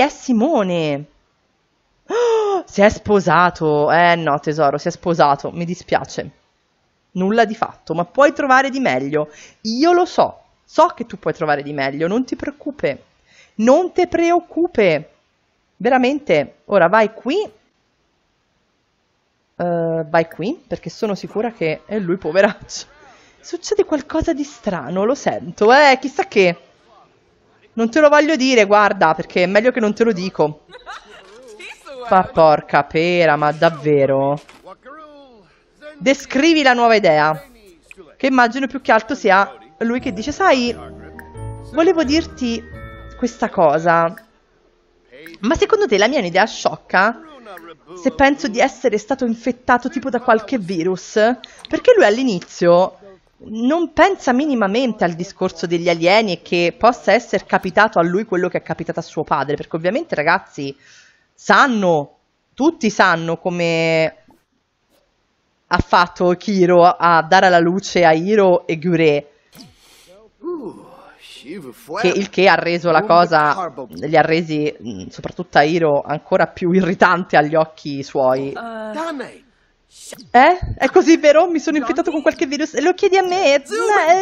È Simone. Oh, si è sposato. Eh no, tesoro, si è sposato. Mi dispiace. Nulla di fatto, ma puoi trovare di meglio. Io lo so. So che tu puoi trovare di meglio, non ti preoccupe. Non ti preoccupe. Veramente. Ora vai qui. Uh, vai qui, perché sono sicura che è lui, poveraccio. Succede qualcosa di strano, lo sento. Eh, chissà che. Non te lo voglio dire, guarda, perché è meglio che non te lo dico. Ma porca pera, ma davvero? Descrivi la nuova idea. Che immagino più che altro sia lui che dice, sai, volevo dirti questa cosa. Ma secondo te la mia è un'idea sciocca? Se penso di essere stato infettato tipo da qualche virus? Perché lui all'inizio non pensa minimamente al discorso degli alieni e che possa essere capitato a lui quello che è capitato a suo padre, perché ovviamente ragazzi sanno, tutti sanno come ha fatto Kiro a dare alla luce a Hiro e Gure. Che il che ha reso la cosa, li ha resi, soprattutto a Hiro, ancora più irritante agli occhi suoi. Uh, eh? È così vero? Mi sono infettato con qualche virus? Lo chiedi a me? Eh,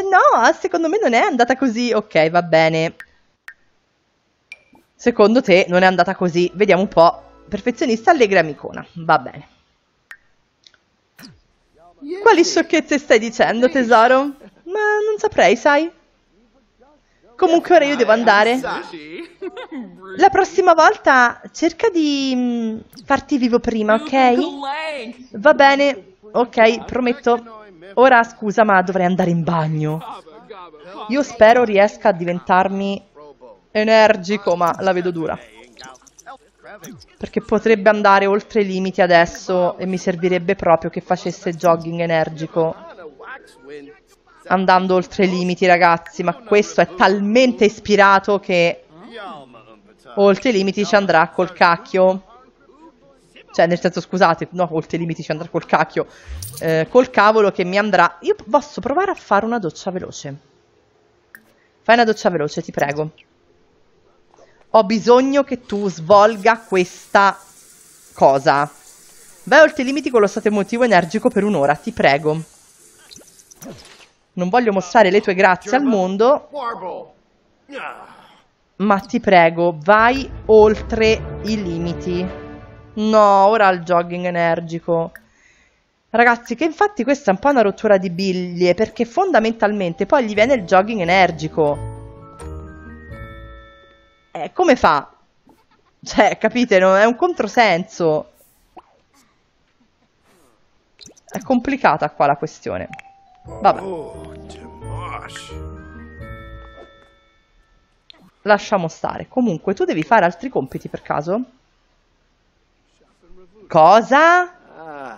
no, secondo me non è andata così. Ok, va bene. Secondo te non è andata così. Vediamo un po'. Perfezionista allegra amicona. Va bene. Quali sciocchezze stai dicendo, tesoro? Ma non saprei, sai? Comunque ora io devo andare. La prossima volta cerca di mm, farti vivo prima, ok? Va bene, ok, prometto. Ora scusa, ma dovrei andare in bagno. Io spero riesca a diventarmi energico, ma la vedo dura. Perché potrebbe andare oltre i limiti adesso e mi servirebbe proprio che facesse jogging energico andando oltre i limiti, ragazzi, ma questo è talmente ispirato che oltre i limiti ci andrà col cacchio. Cioè, nel senso, scusate, no, oltre i limiti ci andrà col cacchio. Eh, col cavolo che mi andrà... Io posso provare a fare una doccia veloce. Fai una doccia veloce, ti prego. Ho bisogno che tu svolga questa cosa. Vai oltre i limiti con lo stato emotivo energico per un'ora, ti prego. Non voglio mostrare le tue grazie al mondo, ma ti prego, vai oltre i limiti. No, ora il jogging energico. Ragazzi, che infatti questa è un po' una rottura di biglie, perché fondamentalmente poi gli viene il jogging energico. Eh, come fa? Cioè, capite, no? è un controsenso. È complicata qua la questione. Vabbè. Oh, Lasciamo stare. Comunque, tu devi fare altri compiti per caso? Cosa?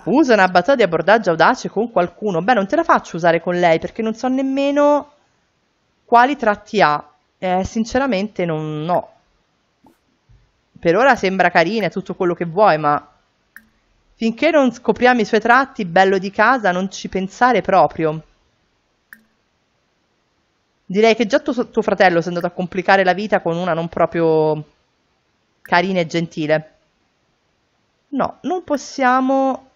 Usa una battuta di abbordaggio audace con qualcuno. Beh, non te la faccio usare con lei perché non so nemmeno quali tratti ha. Eh, sinceramente non no. Per ora sembra carina, tutto quello che vuoi, ma finché non scopriamo i suoi tratti, bello di casa, non ci pensare proprio. Direi che già tuo, tuo fratello si è andato a complicare la vita con una non proprio carina e gentile. No, non possiamo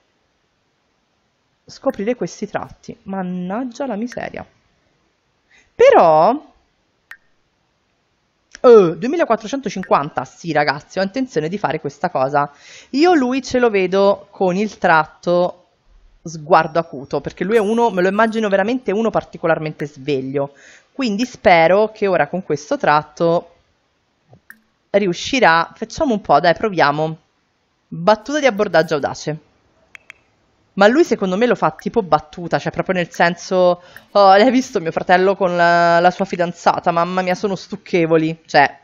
scoprire questi tratti. Mannaggia la miseria. Però... Oh, 2450, sì ragazzi, ho intenzione di fare questa cosa. Io lui ce lo vedo con il tratto sguardo acuto, perché lui è uno, me lo immagino veramente uno particolarmente sveglio. Quindi spero che ora con questo tratto riuscirà. Facciamo un po', dai, proviamo. Battuta di abbordaggio audace. Ma lui secondo me lo fa tipo battuta, cioè proprio nel senso, oh, l'hai visto mio fratello con la, la sua fidanzata, mamma mia sono stucchevoli, cioè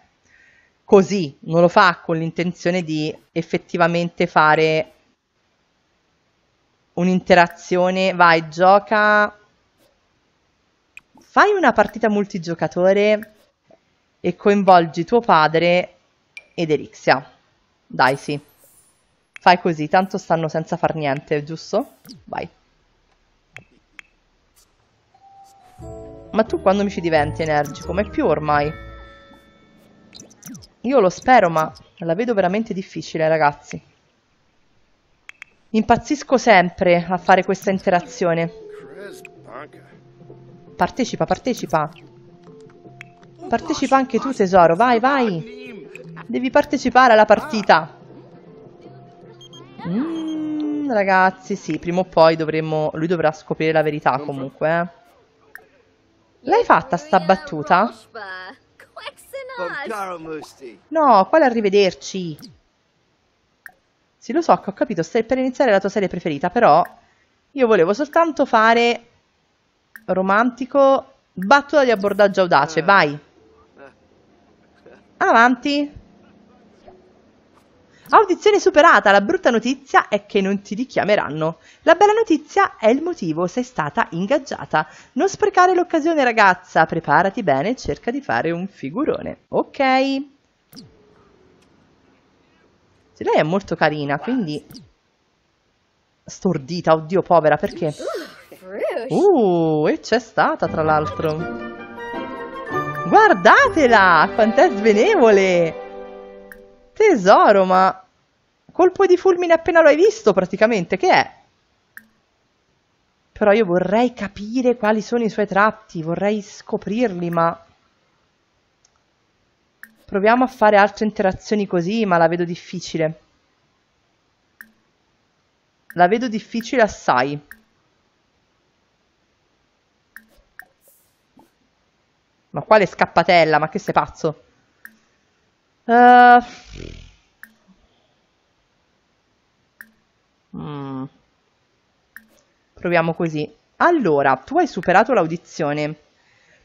così, non lo fa con l'intenzione di effettivamente fare un'interazione, vai, gioca fai una partita multigiocatore e coinvolgi tuo padre ed Elixia. Dai, sì. Fai così, tanto stanno senza far niente, giusto? Vai. Ma tu quando mi ci diventi energico? Ma è più ormai. Io lo spero, ma la vedo veramente difficile, ragazzi. Impazzisco sempre a fare questa interazione. Partecipa, partecipa. Partecipa anche tu, tesoro. Vai, vai. Devi partecipare alla partita. Mm, ragazzi, sì, prima o poi dovremmo... Lui dovrà scoprire la verità comunque, eh. L'hai fatta sta battuta? No, quale arrivederci? Sì, lo so che ho capito, stai per iniziare la tua serie preferita, però io volevo soltanto fare romantico battuta di abbordaggio audace, vai. Avanti. Audizione superata, la brutta notizia è che non ti richiameranno. La bella notizia è il motivo, sei stata ingaggiata. Non sprecare l'occasione ragazza, preparati bene e cerca di fare un figurone. Ok. Sì, lei è molto carina, quindi... Stordita, oddio povera, perché? Uh, e c'è stata tra l'altro. Guardatela, quant'è svenevole! Tesoro, ma... Colpo di fulmine appena lo hai visto, praticamente, che è? Però io vorrei capire quali sono i suoi tratti, vorrei scoprirli, ma... Proviamo a fare altre interazioni così, ma la vedo difficile. La vedo difficile assai. Ma quale scappatella? Ma che sei pazzo? Uh, mm. Proviamo così. Allora, tu hai superato l'audizione.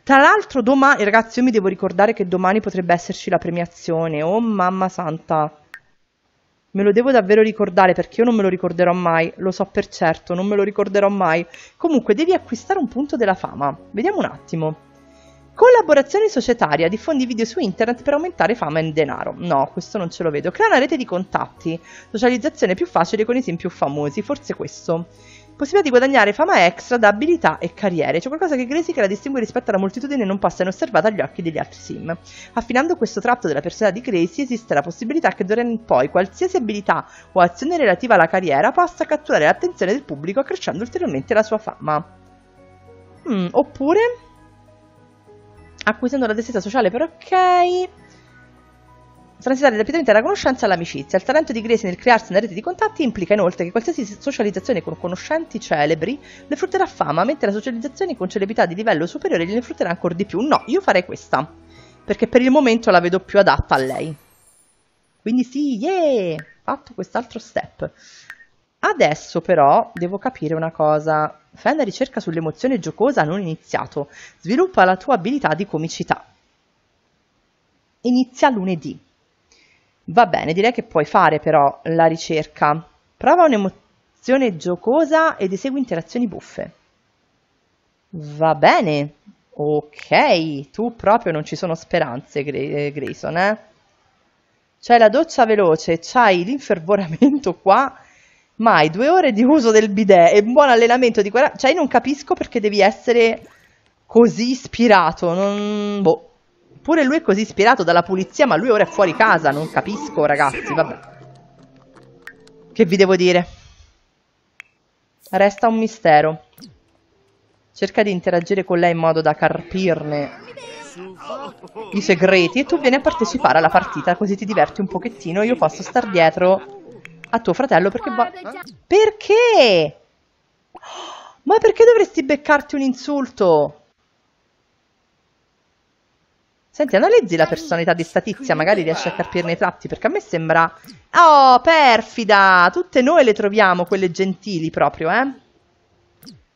Tra l'altro domani, ragazzi, io mi devo ricordare che domani potrebbe esserci la premiazione. Oh mamma santa. Me lo devo davvero ricordare perché io non me lo ricorderò mai. Lo so per certo, non me lo ricorderò mai. Comunque, devi acquistare un punto della fama. Vediamo un attimo. Collaborazione societaria, diffondi video su internet per aumentare fama e denaro. No, questo non ce lo vedo. Crea una rete di contatti. Socializzazione più facile con i team più famosi. Forse questo. Possibilità di guadagnare fama extra da abilità e carriere. C'è qualcosa che Gracie che la distingue rispetto alla moltitudine e non passa inosservata agli occhi degli altri sim. Affinando questo tratto della personalità di Gracie esiste la possibilità che d'ora in poi qualsiasi abilità o azione relativa alla carriera possa catturare l'attenzione del pubblico accrescendo ulteriormente la sua fama. Mm, oppure acquisendo la destrezza sociale per ok transitare rapidamente dalla conoscenza all'amicizia. Il talento di Gracie nel crearsi una rete di contatti implica inoltre che qualsiasi socializzazione con conoscenti celebri le frutterà fama, mentre la socializzazione con celebrità di livello superiore gliene frutterà ancora di più. No, io farei questa, perché per il momento la vedo più adatta a lei. Quindi sì, yeah! Fatto quest'altro step. Adesso però devo capire una cosa. Fai una ricerca sull'emozione giocosa non iniziato. Sviluppa la tua abilità di comicità. Inizia lunedì. Va bene, direi che puoi fare però la ricerca. Prova un'emozione giocosa ed esegui interazioni buffe. Va bene. Ok, tu proprio non ci sono speranze, eh, Grayson, eh? C'hai la doccia veloce, c'hai l'infervoramento qua ma hai due ore di uso del bidet e un buon allenamento di 40... Cioè, io non capisco perché devi essere così ispirato. Non... Boh. Pure lui è così ispirato dalla pulizia, ma lui ora è fuori casa. Non capisco, ragazzi. Vabbè. Che vi devo dire? Resta un mistero. Cerca di interagire con lei in modo da carpirne i segreti e tu vieni a partecipare alla partita così ti diverti un pochettino. Io posso star dietro a tuo fratello perché va... Perché? Ma perché dovresti beccarti un insulto? Senti, analizzi la personalità di Statizia, magari riesci a capirne i tratti, perché a me sembra... Oh, perfida! Tutte noi le troviamo, quelle gentili proprio, eh?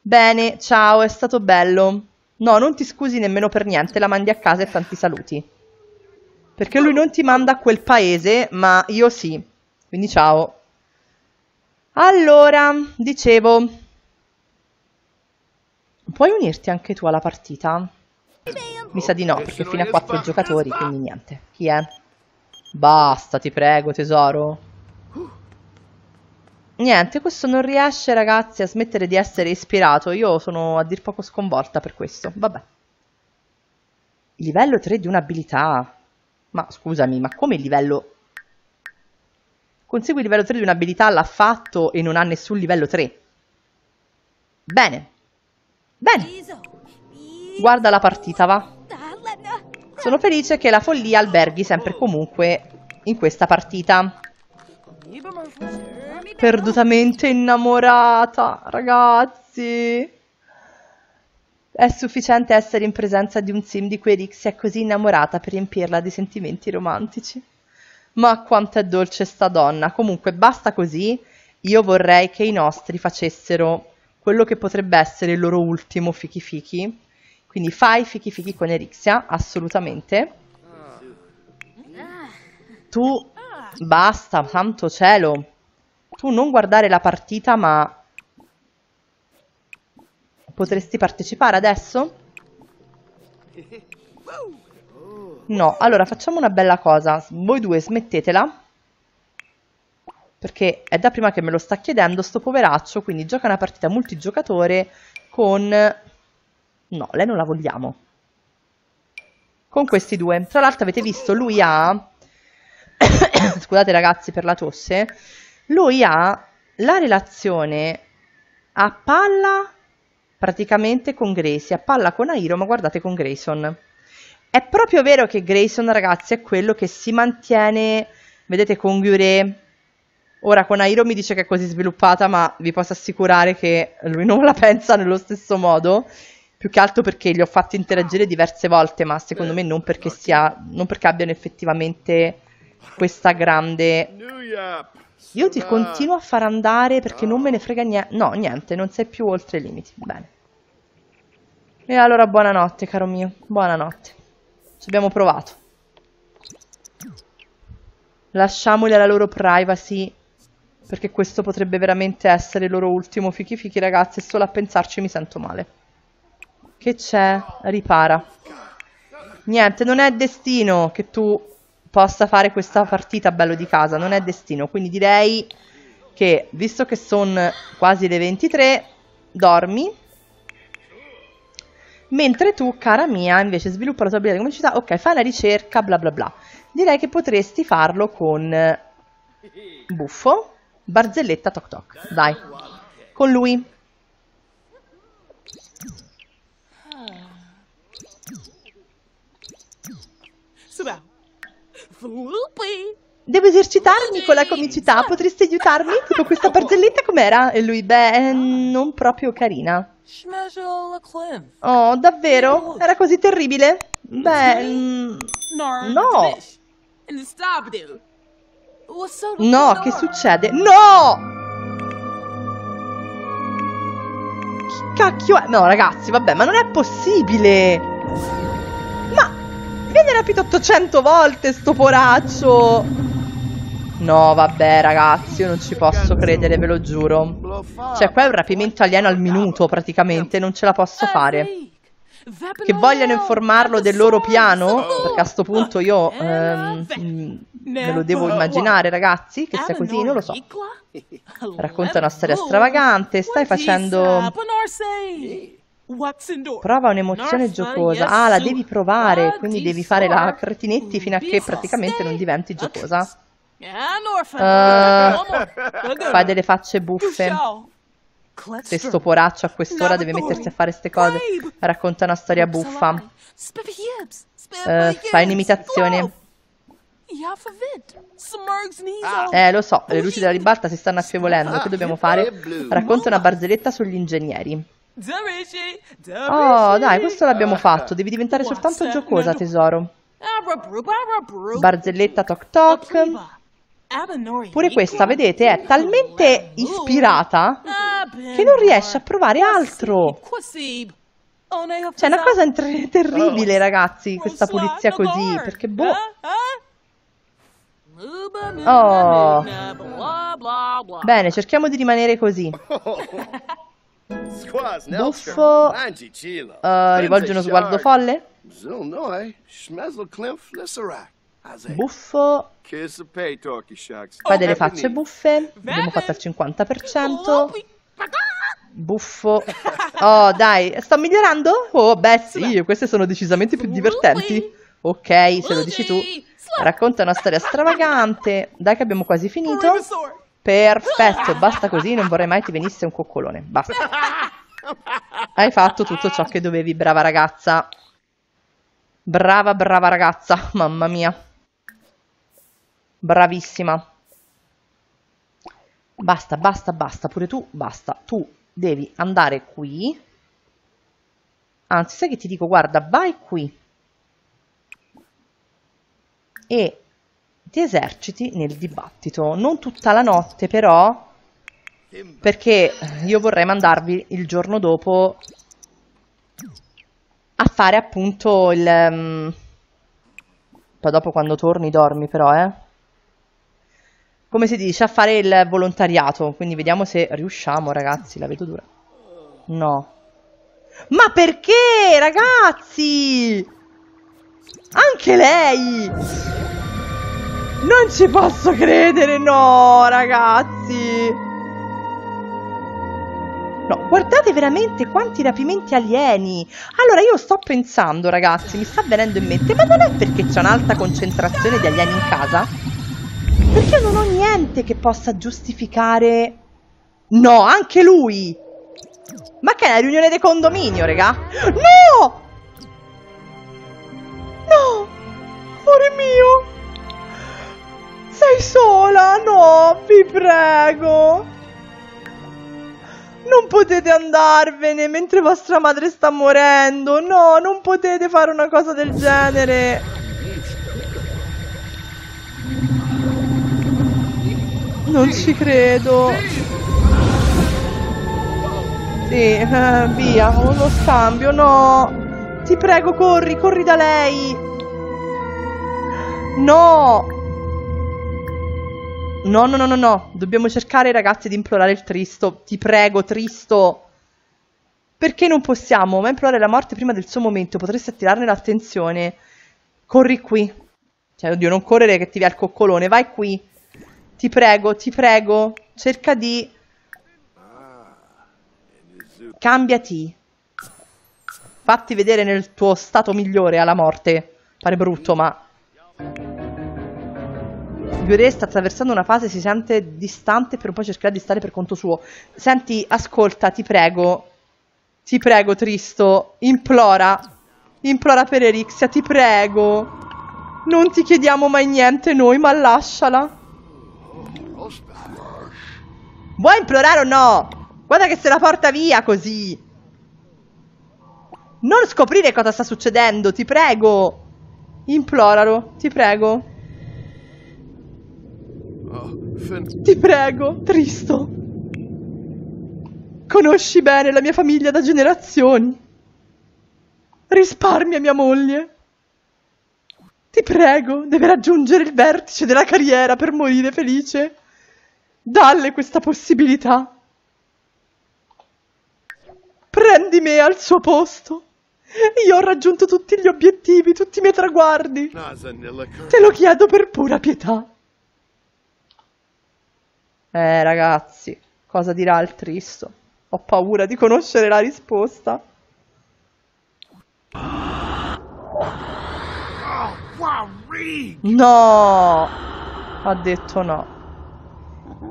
Bene, ciao, è stato bello. No, non ti scusi nemmeno per niente, la mandi a casa e tanti saluti. Perché lui non ti manda a quel paese, ma io sì. Quindi ciao. Allora, dicevo, puoi unirti anche tu alla partita? Mi sa di no, perché fino a quattro giocatori, quindi niente. Chi è? Basta, ti prego, tesoro. Niente, questo non riesce, ragazzi, a smettere di essere ispirato. Io sono a dir poco sconvolta per questo. Vabbè. Livello 3 di un'abilità. Ma scusami, ma come il livello... Consegui il livello 3 di un'abilità, l'ha fatto e non ha nessun livello 3. Bene. Bene. Guarda la partita, va. Sono felice che la follia alberghi sempre e comunque in questa partita. Perdutamente innamorata, ragazzi. È sufficiente essere in presenza di un sim di cui Rixie è così innamorata per riempirla di sentimenti romantici. Ma quanto è dolce sta donna. Comunque, basta così. Io vorrei che i nostri facessero quello che potrebbe essere il loro ultimo fichi fichi. Quindi fai fichi fichi con Erixia, assolutamente. Tu, basta, santo cielo. Tu non guardare la partita, ma Potresti partecipare adesso? No, allora facciamo una bella cosa. Voi due smettetela. Perché è da prima che me lo sta chiedendo sto poveraccio, quindi gioca una partita multigiocatore con... No, lei non la vogliamo. Con questi due. Tra l'altro avete visto, lui ha... Scusate ragazzi per la tosse. Lui ha la relazione a palla praticamente con Gracie, a palla con Airo, ma guardate con Grayson. È proprio vero che Grayson, ragazzi, è quello che si mantiene, vedete, con Gure. Ora con Airo mi dice che è così sviluppata, ma vi posso assicurare che lui non la pensa nello stesso modo. Più che altro perché li ho fatti interagire diverse volte, ma secondo me non perché, sia, non perché abbiano effettivamente questa grande io ti continuo a far andare perché non me ne frega niente. No, niente, non sei più oltre i limiti. Bene. E allora buonanotte, caro mio. Buonanotte. Ci abbiamo provato. Lasciamoli alla loro privacy. Perché questo potrebbe veramente essere il loro ultimo fichi fichi, ragazzi. Solo a pensarci mi sento male. Che c'è? Ripara. Niente, non è destino che tu possa fare questa partita bello di casa, non è destino, quindi direi che visto che sono quasi le 23, dormi, mentre tu, cara mia, invece sviluppa la tua abilità di comicità, ok, fai la ricerca, bla bla bla. Direi che potresti farlo con Buffo, Barzelletta, Toc Toc, dai, con lui. Devo esercitarmi con la comicità, potresti aiutarmi? Tipo questa barzelletta com'era? E lui, beh, non proprio carina. Oh, davvero? Era così terribile? Beh, mm, no. No, che succede? No! Che cacchio è? No, ragazzi, vabbè, ma non è possibile! Viene rapito 800 volte sto poraccio. No, vabbè, ragazzi, io non ci posso credere, ve lo giuro. Cioè, qua è un rapimento alieno al minuto, praticamente, non ce la posso fare. Che vogliano informarlo del loro piano? Perché a sto punto io ehm, me lo devo immaginare, ragazzi, che sia così, non lo so. Racconta una storia stravagante, stai facendo... Prova un'emozione giocosa. Ah, la devi provare, quindi devi fare la cretinetti fino a che praticamente non diventi giocosa. Uh, fai delle facce buffe. Se sto poraccio a quest'ora deve mettersi a fare queste cose. Racconta una storia buffa. Uh, fai un'imitazione. Eh, lo so, le luci della ribalta si stanno affievolendo. Che dobbiamo fare? Racconta una barzelletta sugli ingegneri. Oh, dai, questo l'abbiamo fatto. Devi diventare soltanto giocosa, tesoro. Barzelletta toc toc. Pure questa, vedete, è talmente ispirata che non riesce a provare altro. Cioè, è una cosa terribile, ragazzi, questa pulizia così, perché boh... Oh. Bene, cerchiamo di rimanere così. Buffo uh, rivolge uno sguardo folle? Buffo Fai delle facce buffe Abbiamo fatto al 50% Buffo Oh dai, sto migliorando? Oh beh sì, queste sono decisamente più divertenti Ok, se lo dici tu Racconta una storia stravagante. Dai che abbiamo quasi finito. Perfetto, basta così, non vorrei mai ti venisse un coccolone. Basta. Hai fatto tutto ciò che dovevi, brava ragazza. Brava, brava ragazza, mamma mia. Bravissima. Basta, basta, basta, pure tu, basta. Tu devi andare qui. Anzi, sai che ti dico? Guarda, vai qui. E ti eserciti nel dibattito. Non tutta la notte, però, perché io vorrei mandarvi il giorno dopo a fare appunto il... Um... Poi dopo quando torni dormi però, eh. Come si dice, a fare il volontariato. Quindi vediamo se riusciamo, ragazzi. La vedo dura. No. Ma perché, ragazzi? Anche lei! Non ci posso credere, no, ragazzi. No, guardate veramente quanti rapimenti alieni. Allora io sto pensando, ragazzi, mi sta venendo in mente, ma non è perché c'è un'alta concentrazione di alieni in casa? Perché non ho niente che possa giustificare... No, anche lui! Ma che è la riunione di condominio, raga? No! No! Amore mio! Sei sola? No, vi prego. Non potete andarvene mentre vostra madre sta morendo. No, non potete fare una cosa del genere. Non ci credo. Sì, eh, via, uno scambio, no. Ti prego, corri, corri da lei. No. No, no, no, no, no. Dobbiamo cercare, ragazzi, di implorare il Tristo. Ti prego, Tristo. Perché non possiamo? Ma implorare la morte prima del suo momento. Potresti attirarne l'attenzione. Corri qui. Cioè, oddio, non correre che ti via il coccolone. Vai qui. Ti prego, ti prego. Cerca di... Cambiati. Fatti vedere nel tuo stato migliore alla morte. Pare brutto, ma... Biore sta attraversando una fase, si sente distante per un po' cercare di stare per conto suo. Senti, ascolta, ti prego. Ti prego, Tristo. Implora. Implora per Erixia, ti prego. Non ti chiediamo mai niente noi, ma lasciala. Vuoi implorare o no? Guarda che se la porta via così. Non scoprire cosa sta succedendo, ti prego. Imploralo, ti prego. Ti prego, Tristo. Conosci bene la mia famiglia da generazioni. Risparmia mia moglie. Ti prego, deve raggiungere il vertice della carriera per morire felice. Dalle questa possibilità. Prendi me al suo posto. Io ho raggiunto tutti gli obiettivi, tutti i miei traguardi. Te lo chiedo per pura pietà. Eh, ragazzi, cosa dirà il Tristo? Ho paura di conoscere la risposta. No! Ha detto no.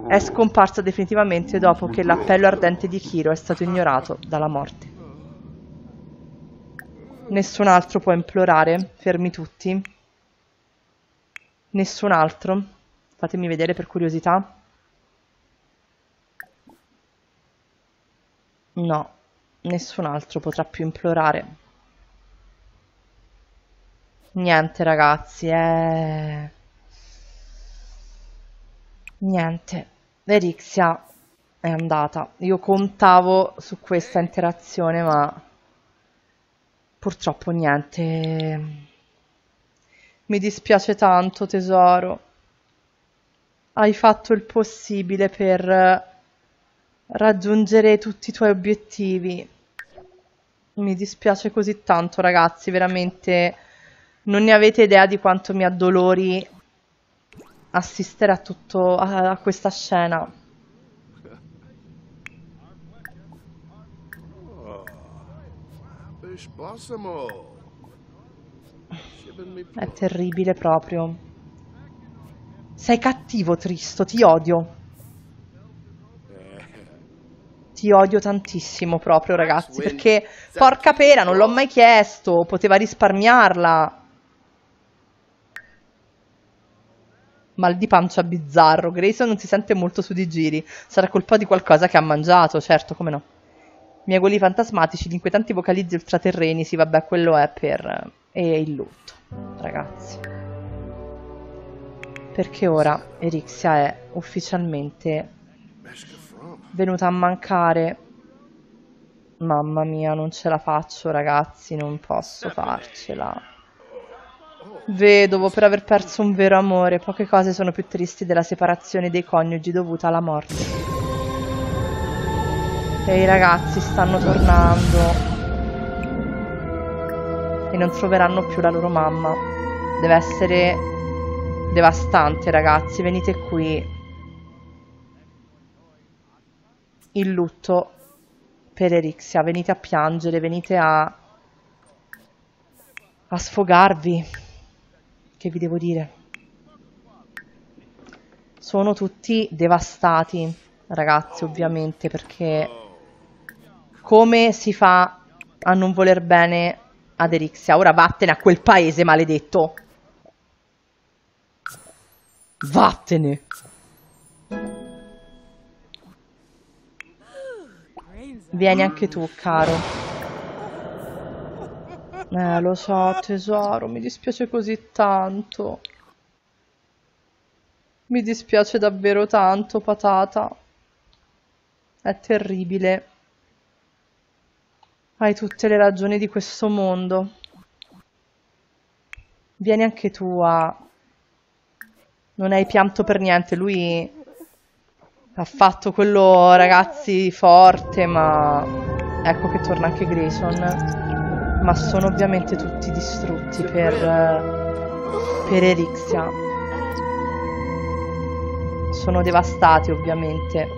È scomparsa definitivamente dopo che l'appello ardente di Kiro è stato ignorato dalla morte. Nessun altro può implorare, fermi tutti. Nessun altro. Fatemi vedere per curiosità. No, nessun altro potrà più implorare. Niente ragazzi, eh... Niente, Erixia è andata. Io contavo su questa interazione, ma purtroppo niente. Mi dispiace tanto, tesoro. Hai fatto il possibile per raggiungere tutti i tuoi obiettivi. Mi dispiace così tanto, ragazzi, veramente non ne avete idea di quanto mi addolori assistere a tutto a, a questa scena. È terribile proprio. Sei cattivo, Tristo, ti odio. Ti odio tantissimo proprio, ragazzi, perché porca pera, non l'ho mai chiesto, poteva risparmiarla. Mal di pancia bizzarro. Grayson non si sente molto su di giri. Sarà colpa di qualcosa che ha mangiato, certo, come no. Miagoli fantasmatici, gli inquietanti vocalizzi ultraterreni, sì, vabbè, quello è per... è il lutto, ragazzi. Perché ora Erixia è ufficialmente venuta a mancare. Mamma mia, non ce la faccio, ragazzi, non posso farcela. Vedovo per aver perso un vero amore. Poche cose sono più tristi della separazione dei coniugi dovuta alla morte. E i ragazzi stanno tornando. E non troveranno più la loro mamma. Deve essere devastante, ragazzi. Venite qui. il lutto per Erixia. Venite a piangere, venite a, a sfogarvi. Che vi devo dire? Sono tutti devastati, ragazzi, ovviamente, perché come si fa a non voler bene ad Erixia? Ora vattene a quel paese maledetto. Vattene. Vieni anche tu, caro. Eh, lo so, tesoro, mi dispiace così tanto. Mi dispiace davvero tanto, patata. È terribile. Hai tutte le ragioni di questo mondo. Vieni anche tu a... Non hai pianto per niente, lui ha fatto quello ragazzi forte, ma ecco che torna anche Grayson. Ma sono ovviamente tutti distrutti per, per Erixia. Sono devastati ovviamente.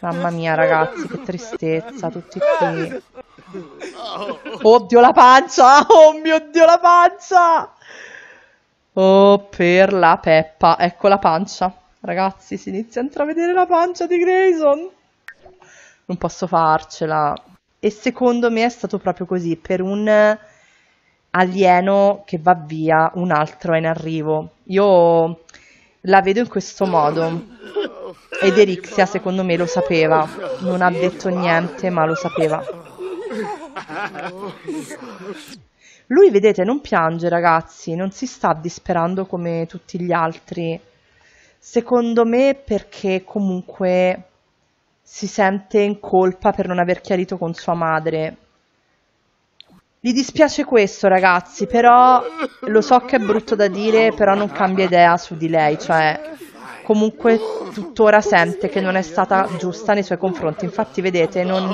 Mamma mia ragazzi, che tristezza, tutti qui. Oddio la pancia! Oh mio Dio la pancia! Oh, per la peppa. Ecco la pancia. Ragazzi, si inizia a intravedere la pancia di Grayson. Non posso farcela. E secondo me è stato proprio così. Per un alieno che va via, un altro è in arrivo. Io la vedo in questo modo. Ed Erixia, secondo me, lo sapeva. Non ha detto niente, ma lo sapeva. Lui, vedete, non piange, ragazzi, non si sta disperando come tutti gli altri. Secondo me perché comunque si sente in colpa per non aver chiarito con sua madre. Gli dispiace questo, ragazzi, però lo so che è brutto da dire, però non cambia idea su di lei, cioè comunque tuttora sente che non è stata giusta nei suoi confronti. Infatti, vedete, non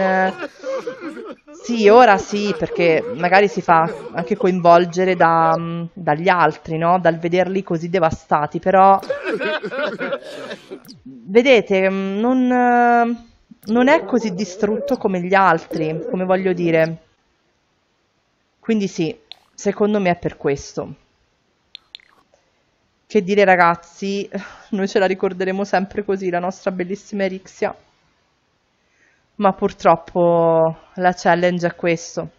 sì, ora sì, perché magari si fa anche coinvolgere da, mm, dagli altri, no? Dal vederli così devastati, però vedete, mm, non, non è così distrutto come gli altri, come voglio dire. Quindi sì, secondo me è per questo. Che dire ragazzi, noi ce la ricorderemo sempre così, la nostra bellissima Erixia ma purtroppo la challenge è questo.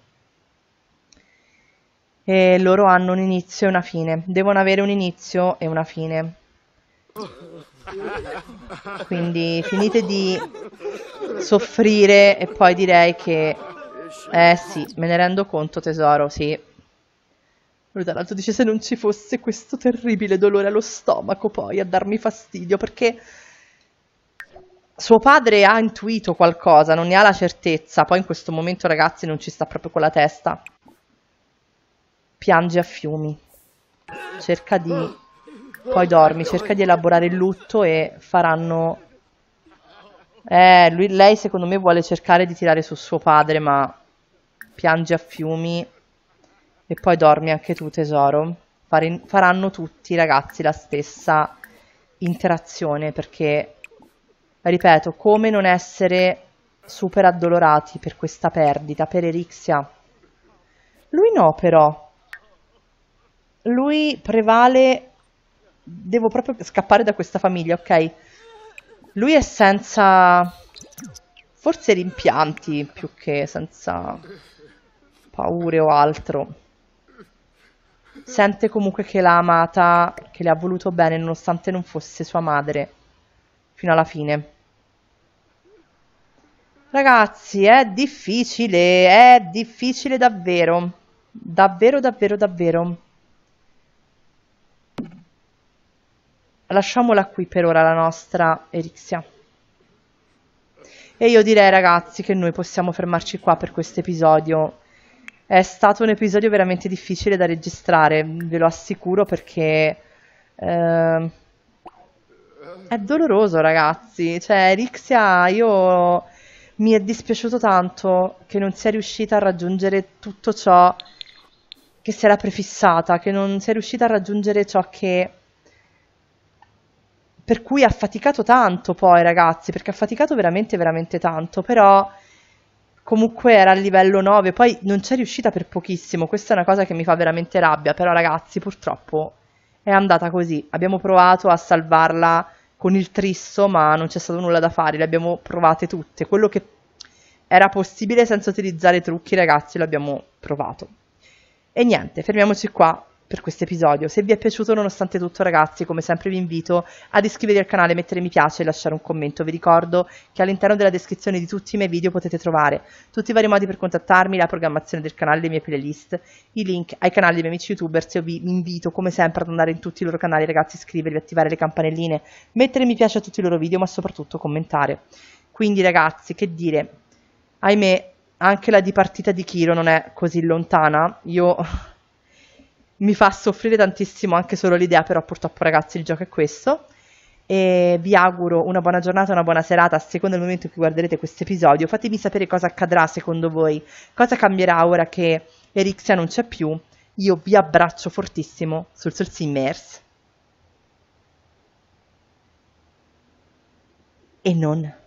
E loro hanno un inizio e una fine. Devono avere un inizio e una fine. Quindi finite di soffrire e poi direi che... Eh sì, me ne rendo conto tesoro, sì. Lui dall'altro dice se non ci fosse questo terribile dolore allo stomaco poi a darmi fastidio perché suo padre ha intuito qualcosa, non ne ha la certezza, poi in questo momento ragazzi non ci sta proprio con la testa. Piange a fiumi. Cerca di... Poi dormi, cerca di elaborare il lutto e faranno... Eh, lui, lei secondo me vuole cercare di tirare su suo padre, ma piange a fiumi e poi dormi anche tu tesoro. faranno tutti ragazzi la stessa interazione perché ripeto, come non essere super addolorati per questa perdita, per Erixia. Lui no, però. Lui prevale... Devo proprio scappare da questa famiglia, ok? Lui è senza... Forse rimpianti, più che senza paure o altro. Sente comunque che l'ha amata, che le ha voluto bene, nonostante non fosse sua madre, fino alla fine. Ragazzi, è difficile, è difficile davvero. Davvero, davvero, davvero. Lasciamola qui per ora la nostra Erixia. E io direi, ragazzi, che noi possiamo fermarci qua per questo episodio. È stato un episodio veramente difficile da registrare, ve lo assicuro, perché... Eh, è doloroso, ragazzi. Cioè, Erixia, io mi è dispiaciuto tanto che non sia riuscita a raggiungere tutto ciò che si era prefissata, che non sia riuscita a raggiungere ciò che per cui ha faticato tanto poi ragazzi, perché ha faticato veramente veramente tanto, però comunque era a livello 9, poi non c'è riuscita per pochissimo, questa è una cosa che mi fa veramente rabbia, però ragazzi purtroppo è andata così, abbiamo provato a salvarla con il trisso, ma non c'è stato nulla da fare, le abbiamo provate tutte. Quello che era possibile senza utilizzare trucchi, ragazzi, l'abbiamo provato. E niente, fermiamoci qua per questo episodio. Se vi è piaciuto nonostante tutto ragazzi, come sempre vi invito ad iscrivervi al canale, mettere mi piace e lasciare un commento. Vi ricordo che all'interno della descrizione di tutti i miei video potete trovare tutti i vari modi per contattarmi, la programmazione del canale, le mie playlist, i link ai canali dei miei amici youtuber. Se io vi invito come sempre ad andare in tutti i loro canali ragazzi, iscrivervi, attivare le campanelline, mettere mi piace a tutti i loro video, ma soprattutto commentare. Quindi ragazzi, che dire, ahimè, anche la dipartita di Kiro non è così lontana. Io mi fa soffrire tantissimo anche solo l'idea, però purtroppo ragazzi il gioco è questo. E vi auguro una buona giornata, una buona serata a seconda del momento in cui guarderete questo episodio. Fatemi sapere cosa accadrà secondo voi, cosa cambierà ora che Erixia non c'è più. Io vi abbraccio fortissimo sul Solsimmers. E non.